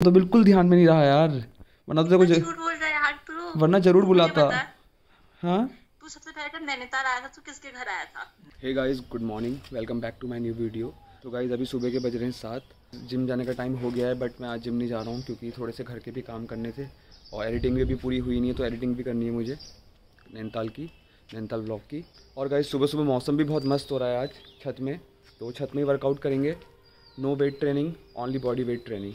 तो बिल्कुल ध्यान में नहीं रहा यार। वरना तो कुछ झूठ बोल रहा है यार तू। वरना ज़रूर बुलाता। हाँ। तू सबसे पहले जब नैनीताल आया था? तू किसके घर आया था? Hey guys good morning welcome back to my new video तो गाइस अभी सुबह के बज रहे हैं सात। जिम जाने का टाइम हो गया है बट मैं आज जिम नहीं जा रहा हूँ क्योंकि थोड़े से घर के भी काम करने थे। और एडिटिंग भी अभी पूरी हुई नहीं है तो एडिटिंग भी करनी है मुझे नैनीताल की नैनीताल ब्लॉग की। और गाइस सुबह सुबह मौसम भी बहुत मस्त हो रहा है आज छत में। तो छत में ही वर्कआउट करेंगे। No weight training only body weight training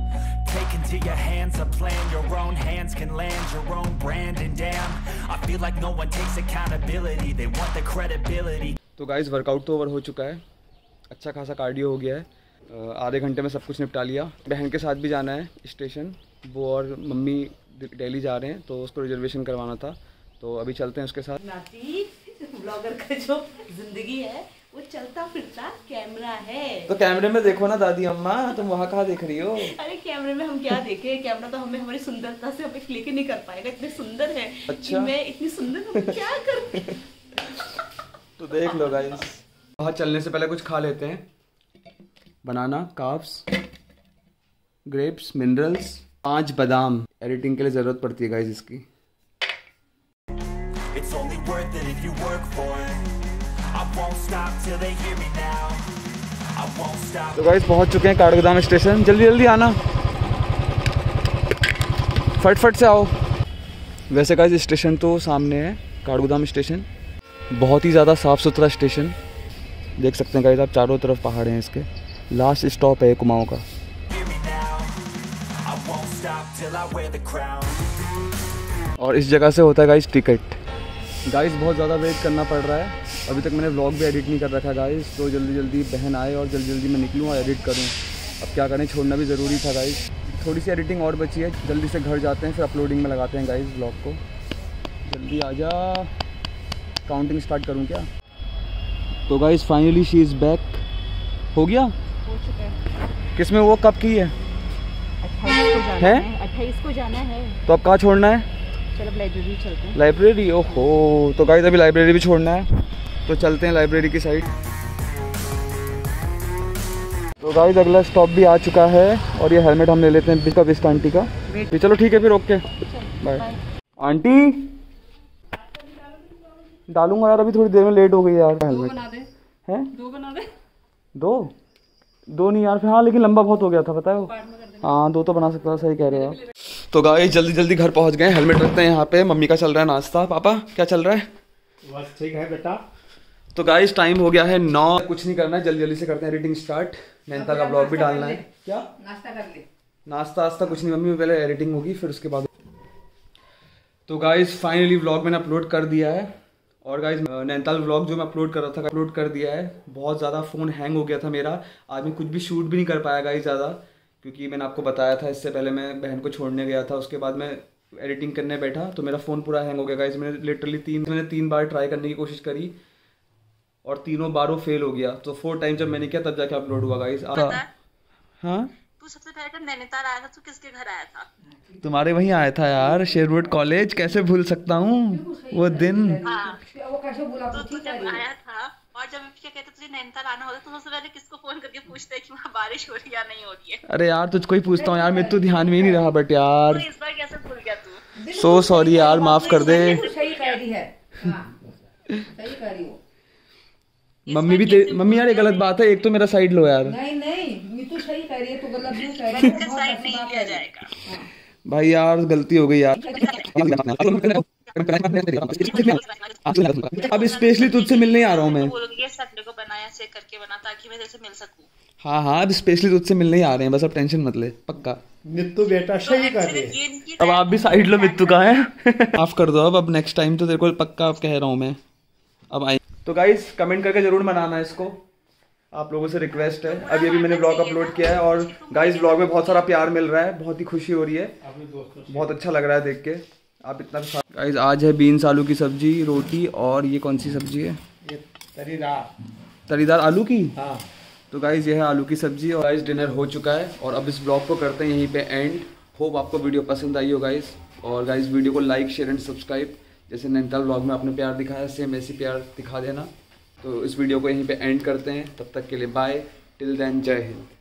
Take into your hands a plan Your own hands can land your own brand And damn, I feel like no one takes accountability They want the credibility तो guys workout तो over हो चुका है अच्छा खासा cardio हो गया है आधे घंटे में सब कुछ निपटा लिया बहन के साथ भी जाना है स्टेशन वो और मम्मी दिल्ली जा रहे हैं तो उसको रिजर्वेशन करवाना था तो अभी चलते हैं उसके साथ नाती ब्लॉगर का जो ज़िंदगी है वो चलता फिरता कैमरा है। तो कैमरे में देखो ना दादी अम्मा तुम वहाँ कहाँ देख रही हो? अरे कैमरे में हम क्या देखे? कैमरा तो हमें हमारी सुंदरता से हमें क्लिक ही नहीं कर पाएगा इतने सुंदर है कि अच्छा। मैं इतनी सुंदर हूँ क्या कर? तो देख लो गाइस बाहर चलने से पहले कुछ खा लेते हैं। बनाना काप्स ग्रेप्स मिनरल्स पाँच बादाम। एडिटिंग के लिए ज़रूरत पड़ती है गाइस इसकी। It's only worth it if you work for it तो गाइस पहुँच चुके हैं काठगोदाम स्टेशन जल्दी जल्दी आना। फट फट से आओ। वैसे गाइस स्टेशन तो सामने है काठगोदाम स्टेशन बहुत ही ज़्यादा साफ़ सुथरा स्टेशन देख सकते हैं गाइस आप चारों तरफ़ पहाड़ हैं इसके। लास्ट स्टॉप है कुमाऊँ का। और इस जगह से होता है गाइस टिकट गाइस बहुत ज़्यादा वेट करना पड़ रहा है। अभी तक मैंने व्लॉग भी एडिट नहीं कर रखा गाइस तो जल्दी जल्दी बहन आए और जल्दी जल्दी मैं निकलूँ और एडिट करूँ. अब क्या करें? छोड़ना भी ज़रूरी था गाइस थोड़ी सी एडिटिंग और बची है. जल्दी से घर जाते हैं फिर अपलोडिंग में लगाते हैं गाइस ब्लॉग को. जल्दी आ जा. काउंटिंग स्टार्ट करूँ क्या? तो guys finally she is back हो गया? हो चुका है। किसमें वो? कब की है? है? अट्ठाईस को जाना है। तो अब कहाँ छोड़ना है? चलो लाइब्रेरी चलते हैं। लाइब्रेरी ओहो तो गाइस अभी लाइब्रेरी भी छोड़ना है। तो चलते हैं लाइब्रेरी की साइड तो गाइस अगला स्टॉप भी आ चुका है और ये हेलमेट हम ले लेते हैं बिस्का बिस्का आंटी का। भी चलो ठीक है फिर ओके बाय आंटी डालूँगा यार अभी थोड़ी देर में लेट हो गई यार। हेलमेट बना है? दो बना दे। दो? दो नहीं यार फिर हाँ लेकिन लंबा बहुत हो गया था पता है वो? हाँ दो तो बना सकता था सही कह रहे हो आप। तो गाइस जल्दी जल्दी घर पहुँच गए हेलमेट रखते हैं यहाँ पे। मम्मी का चल रहा है नाश्ता। पापा क्या चल रहा है? बस ठीक है बेटा। तो गाइस टाइम हो गया है नौ। कुछ नहीं करना है जल्दी जल्दी से करते हैं एडिटिंग स्टार्ट नैनीताल का ब्लॉग भी डालना है। क्या? नाश्ता कर ले। नाश्ता वास्ता कुछ नहीं मम्मी पहले एडिटिंग होगी फिर उसके बाद। तो गाइस फाइनली व्लॉग मैंने अपलोड कर दिया है। और गाइज़ नैनीताल व्लॉग जो मैं अपलोड कर रहा था अपलोड कर दिया है। बहुत ज़्यादा फ़ोन हैंग हो गया था मेरा। आज मैं कुछ भी शूट भी नहीं कर पाया गाइस ज़्यादा क्योंकि मैंने आपको बताया था इससे पहले मैं बहन को छोड़ने गया था उसके बाद मैं एडिटिंग करने बैठा तो मेरा फ़ोन पूरा हैंग हो गया गाइस मैंने लिटरली तीन मैंने तीन बार ट्राई करने की कोशिश करी। और तीनों बारो फेल हो गया तो फोर टाइम जब मैंने किया तब जाके अपलोड हुआ गाइस हाँ तू सबसे पहले जब नैनीताल आया था तू किसके घर आया था तुम्हारे वहीं आया था यार शेरवुड कॉलेज कैसे भूल सकता हूँ वो दिन हाँ तो तू जब आया था और जब क्या कहते तुझे नैनीताल आना होता तो सबसे पहले किसको फ़ोन करके पूछते कि वहाँ बारिश हो रही है या नहीं हो रही है अरे यार तुझको ही पूछता हूँ यार मैं तो ध्यान में ही नहीं रहा बट यार तो इस बार कैसे भूल गया तू सो सॉरी यार माफ़ कर दे सही कह रही है हाँ सही कह रही हो मम्मी भी ते- मम्मी यार ये गलत बात है एक तो मेरा साइड लो यार। नहीं नहीं मीतू सही कह रही है तू गलत नहीं कह रही है साइड नहीं कह रही है। जाएगा। भाई यार गलती हो गई यार। अब स्पेशली तुझसे मिलने आ रहा हूँ मैं। बोलूँगी संडे को बनाया चेक करके बना ताकि मैं मिल सकूँ। हाँ हाँ अब स्पेशली तुझसे मिलने ही आ रहे हैं बस अब टेंशन मत ले पक्का। नित्तू बेटा सही कर रही है। अब आप भी साइड लो मित्तू का है? माफ़ कर दो अब अब नेक्स्ट टाइम तो तेरे को पक्का अब कह रहा हूँ मैं। अब आई तो गाइज़ कमेंट करके ज़रूर मनाना इसको। आप लोगों से रिक्वेस्ट है। अभी अभी मैंने ब्लॉग अपलोड किया है और गाइज़ ब्लॉग में बहुत सारा प्यार मिल रहा है। बहुत ही खुशी हो रही है। बहुत अच्छा लग रहा है देख के। आप इतना गाइज़ आज है बीन्स आलू की सब्ज़ी रोटी और ये कौन सी सब्ज़ी है? ये तरीदार। तरीदार आलू की? हाँ। तो गाइज़ ये है आलू की सब्ज़ी और गाइज़ डिनर हो चुका है और अब इस ब्लॉग को करते हैं यहीं पे एंड होप आपको वीडियो पसंद आई हो गाइज़ और गाइज़ वीडियो को लाइक शेयर एंड सब्सक्राइब जैसे नैनीताल ब्लॉग में आपने प्यार दिखाया सेम ऐसी प्यार दिखा देना। तो इस वीडियो को यहीं पे एंड करते हैं। तब तक के लिए बाय टिल देन जय हिंद।